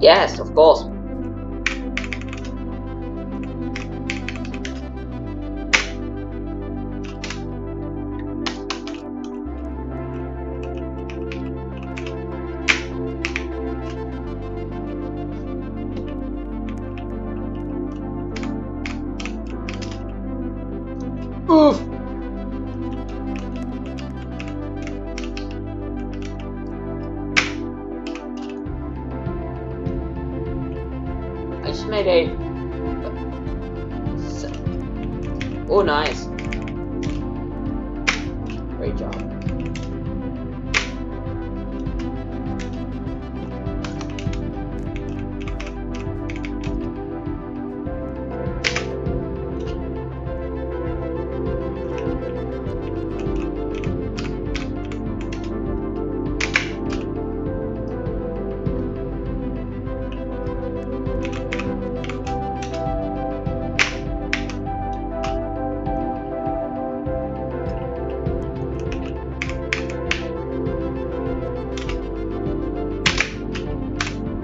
Yes, of course. Oof. I just made a. Oh, nice. Great job.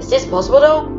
Is this possible though?